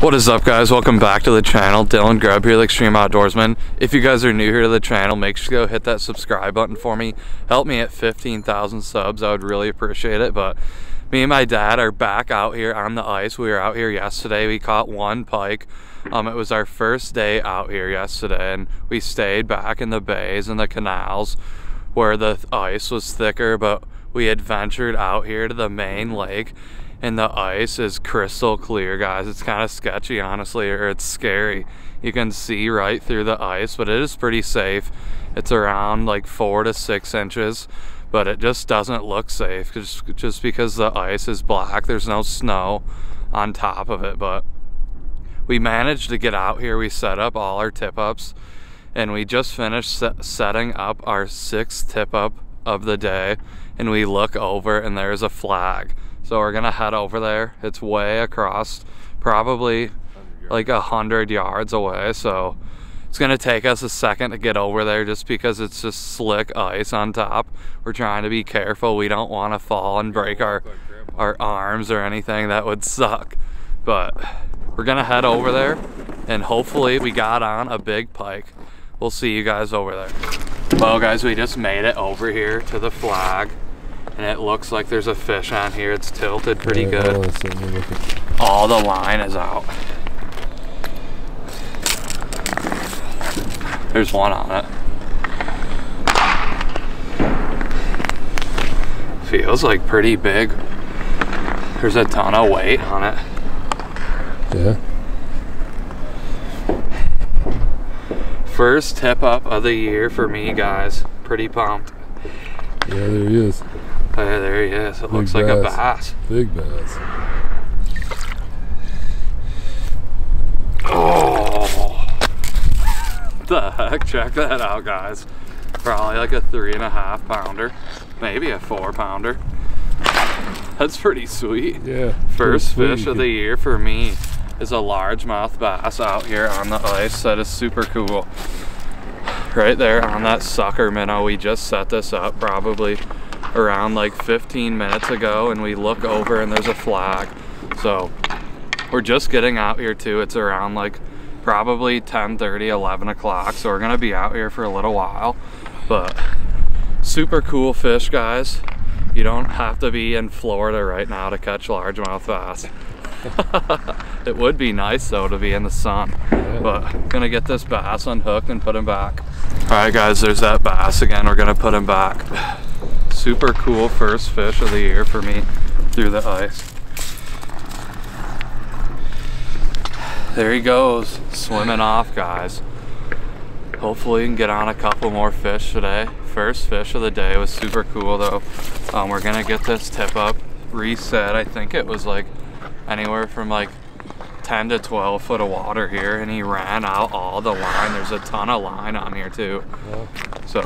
What is up guys, welcome back to the channel. Dylan Grubb here, the Extreme Outdoorsman. If you guys are new here to the channel, make sure to go hit that subscribe button for me. Help me at 15,000 subs, I would really appreciate it. But me and my dad are back out here on the ice. We were out here yesterday, we caught one pike. Um, it was our first day out here yesterday and we stayed back in the bays and the canals where the ice was thicker, but we adventured out here to the main lake and the ice is crystal clear guys. It's kind of sketchy honestly or it's scary. You can see right through the ice but it is pretty safe. It's around like four to six inches but it just doesn't look safe just just because the ice is black there's no snow on top of it but we managed to get out here. We set up all our tip ups and we just finished set setting up our sixth tip up of the day and we look over and there's a flag so we're gonna head over there. It's way across, probably like a hundred yards away. So it's gonna take us a second to get over there just because it's just slick ice on top. We're trying to be careful. We don't wanna fall and break our, our arms or anything. That would suck. But we're gonna head over there and hopefully we got on a big pike. We'll see you guys over there. Well guys, we just made it over here to the flag and it looks like there's a fish on here. It's tilted pretty yeah, good. All the line is out. There's one on it. Feels like pretty big. There's a ton of weight on it. Yeah. First tip up of the year for me, guys. Pretty pumped. Yeah, there he is. Oh, yeah, there he is. It Big looks bass. like a bass. Big bass. Oh. The heck? Check that out, guys. Probably like a three and a half pounder. Maybe a four pounder. That's pretty sweet. Yeah. First fish of the year for me is a largemouth bass out here on the ice. That is super cool. Right there on that sucker minnow. We just set this up probably around like 15 minutes ago and we look over and there's a flag. So we're just getting out here too. It's around like probably 10 30 11 o'clock so we're gonna be out here for a little while but super cool fish guys you don't have to be in Florida right now to catch largemouth bass it would be nice though to be in the sun but gonna get this bass unhooked and put him back all right guys there's that bass again we're gonna put him back super cool first fish of the year for me through the ice. There he goes, swimming off guys. Hopefully we can get on a couple more fish today. First fish of the day was super cool though. Um, we're gonna get this tip up, reset. I think it was like anywhere from like 10 to 12 foot of water here and he ran out all the line. There's a ton of line on here too. Yeah. So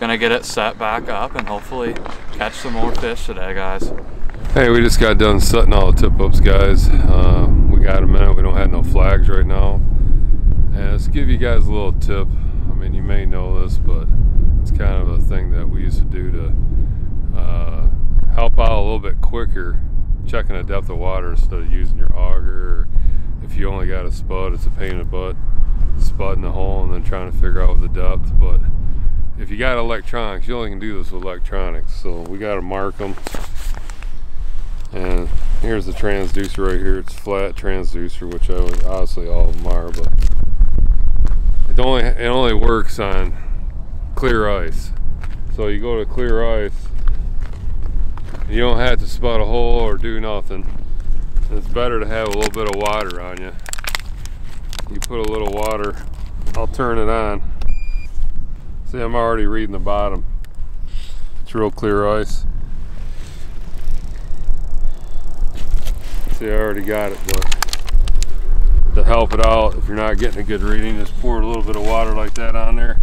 gonna get it set back up and hopefully catch some more fish today guys hey we just got done setting all the tip ups guys uh, we got a minute we don't have no flags right now and let's give you guys a little tip i mean you may know this but it's kind of a thing that we used to do to uh, help out a little bit quicker checking the depth of water instead of using your auger or if you only got a spud it's a pain in the butt spudding the hole and then trying to figure out the depth but if you got electronics, you only can do this with electronics. So we got to mark them. And here's the transducer right here. It's flat transducer, which I obviously all of them are, but it only it only works on clear ice. So you go to clear ice, you don't have to spud a hole or do nothing. It's better to have a little bit of water on you. You put a little water, I'll turn it on. See, I'm already reading the bottom. It's real clear ice. See, I already got it, but to help it out, if you're not getting a good reading, just pour a little bit of water like that on there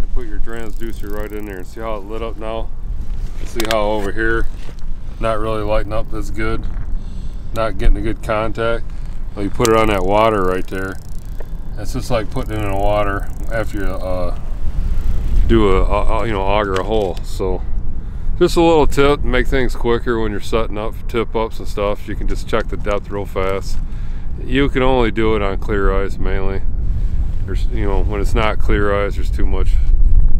and put your transducer right in there and see how it lit up now. See how over here, not really lighting up as good, not getting a good contact. Well, you put it on that water right there. It's just like putting it in the water after you uh, do a, you know auger a hole so just a little tip to make things quicker when you're setting up tip ups and stuff you can just check the depth real fast You can only do it on clear ice mainly. There's, you know, when it's not clear ice, there's too much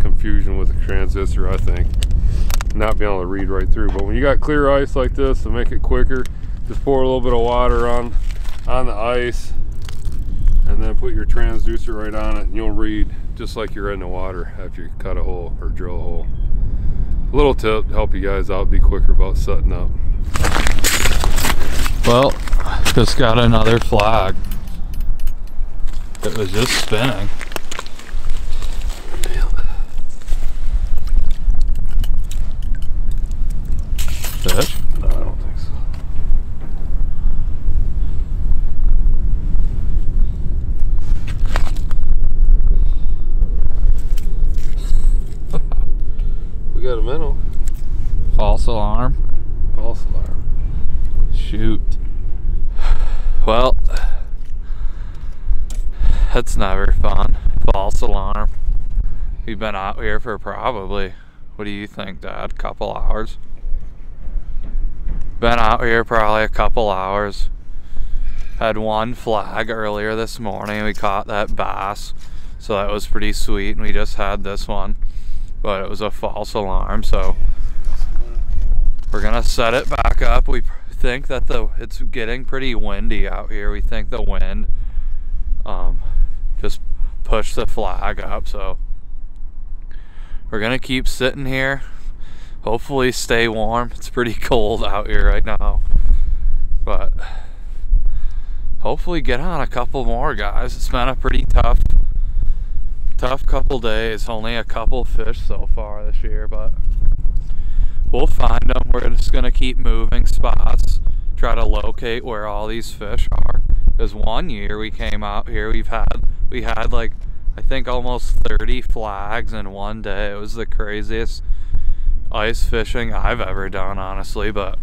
confusion with the transistor, I think. Not being able to read right through. But when you got clear ice like this to make it quicker, just pour a little bit of water on on the ice and then put your transducer right on it and you'll read just like you're in the water after you cut a hole or drill a hole. A little tip to help you guys out, be quicker about setting up. Well, just got another flag. It was just spinning. Fish? No, I don't think so. we got a minnow. False alarm. False alarm. Shoot. Well, that's never fun. False alarm. We've been out here for probably, what do you think, Dad? Couple hours? Been out here probably a couple hours. Had one flag earlier this morning. We caught that bass. So that was pretty sweet. And we just had this one. But it was a false alarm. So we're gonna set it back up. We think that the it's getting pretty windy out here. We think the wind um, just pushed the flag up. So we're gonna keep sitting here. Hopefully stay warm. It's pretty cold out here right now. But hopefully get on a couple more guys. It's been a pretty tough tough couple days. Only a couple fish so far this year, but we'll find them. We're just gonna keep moving spots, try to locate where all these fish are. Because one year we came out here, we've had we had like I think almost 30 flags in one day. It was the craziest ice fishing I've ever done, honestly. But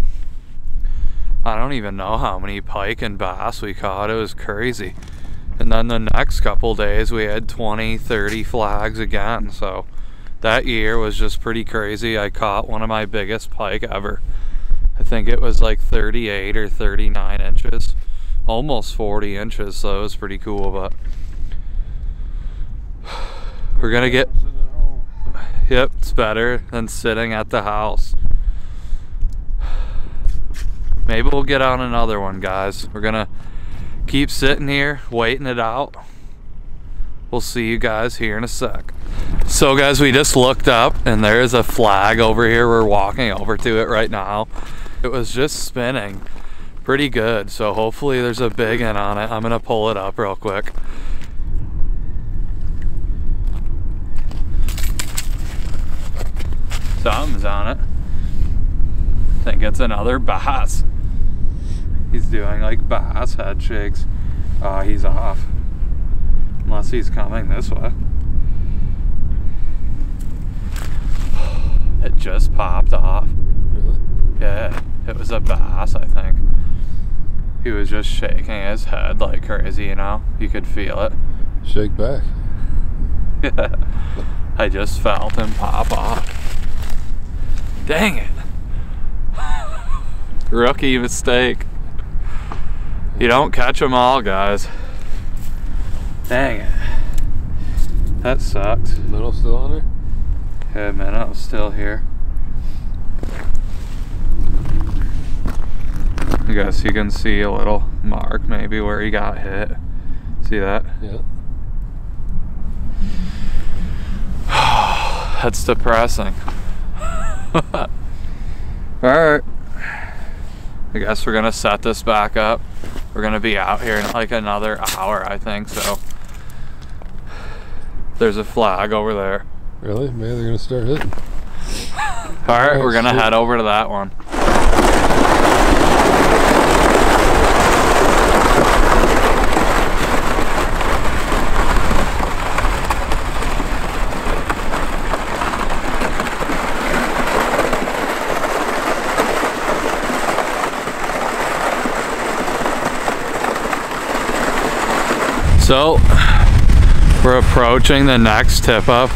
I don't even know how many pike and bass we caught. It was crazy. And then the next couple days we had 20, 30 flags again. So that year was just pretty crazy. I caught one of my biggest pike ever. I think it was like 38 or 39 inches, almost 40 inches. So it was pretty cool. But we're gonna get. Yep, it's better than sitting at the house. Maybe we'll get on another one, guys. We're gonna keep sitting here, waiting it out. We'll see you guys here in a sec. So guys, we just looked up and there is a flag over here. We're walking over to it right now. It was just spinning pretty good. So hopefully there's a big one on it. I'm gonna pull it up real quick. Something's on it. I think it's another bass. He's doing like bass head shakes. Oh, he's off. Unless he's coming this way. It just popped off. Really? Yeah, it was a bass, I think. He was just shaking his head like crazy, you know? You could feel it. Shake back. Yeah. I just felt him pop off. Dang it. Rookie mistake. You don't catch them all, guys. Dang it. That sucks. Minnow still on there? Yeah, minnow's still here. I guess you can see a little mark maybe where he got hit. See that? Yeah. That's depressing. Alright. I guess we're gonna set this back up. We're gonna be out here in like another hour, I think, so. There's a flag over there. Really? Maybe they're gonna start hitting. Alright, we're gonna sweet. head over to that one. So we're approaching the next tip up.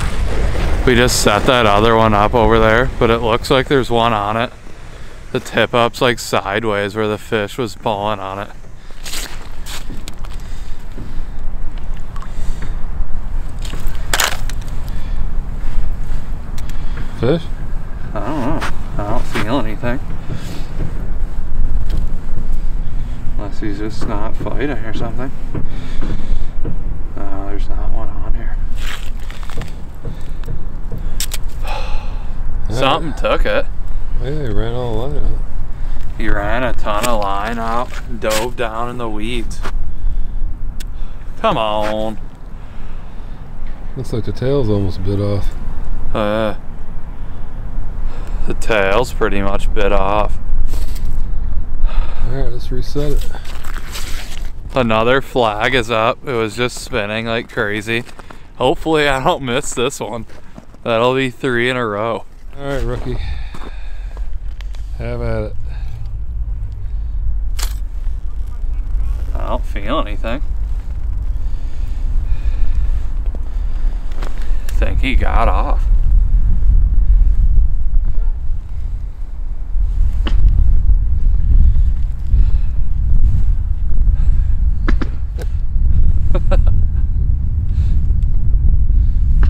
We just set that other one up over there, but it looks like there's one on it. The tip up's like sideways where the fish was pulling on it. Fish? I don't know. I don't feel anything. Unless he's just not fighting or something. Something took it. Yeah, he ran all the line out. He ran a ton of line out, dove down in the weeds. Come on. Looks like the tail's almost bit off. Uh, the tail's pretty much bit off. Alright, let's reset it. Another flag is up. It was just spinning like crazy. Hopefully I don't miss this one. That'll be three in a row. Alright, rookie. Have at it. I don't feel anything. think he got off.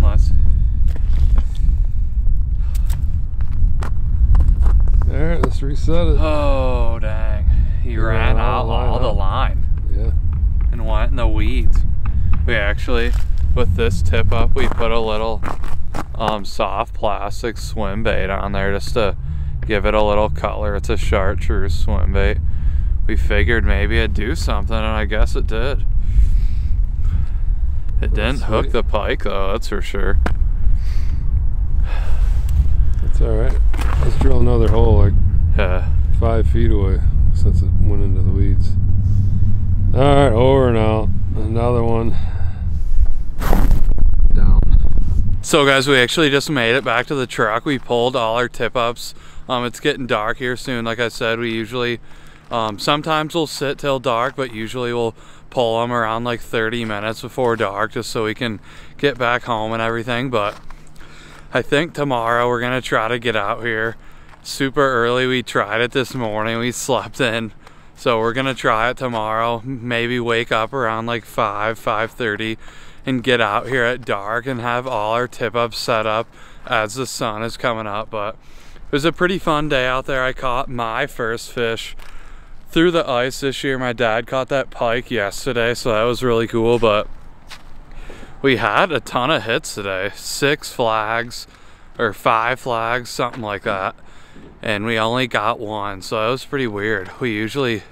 Nice. Alright, let's reset it. Oh dang. He He ran ran out all the line the line Yeah. and went in the weeds. We actually, with this tip up, we put a little um, soft plastic swim bait on there just to give it a little color. It's a chartreuse swim bait. We figured maybe it'd do something, and I guess it did. It didn't hook the pike though, that's for sure. That's alright. Let's drill another hole Yeah. five feet away since it went into the weeds. Alright, over and out. Another one. Down. So guys, we actually just made it back to the truck. We pulled all our tip ups. Um, it's getting dark here soon. Like I said, we usually, um, sometimes we'll sit till dark, but usually we'll pull them around like 30 minutes before dark just so we can get back home and everything. But I think tomorrow we're gonna try to get out here super early. We tried it this morning. We slept in. So we're gonna try it tomorrow. Maybe wake up around like 5, 5.30 and get out here at dark and have all our tip ups set up as the sun is coming up. But it was a pretty fun day out there. I caught my first fish through the ice this year. My dad caught that pike yesterday, so that was really cool. But we had a ton of hits today six flags or five flags, something like that. And we only got one, so that was pretty weird. We usually,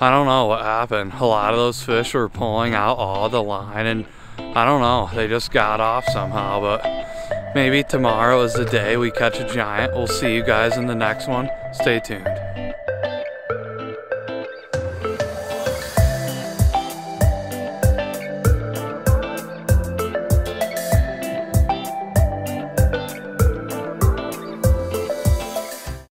I don't know what happened. A lot of those fish were pulling out all the line, and I don't know, they just got off somehow. But maybe tomorrow is the day we catch a giant. We'll see you guys in the next one. Stay tuned.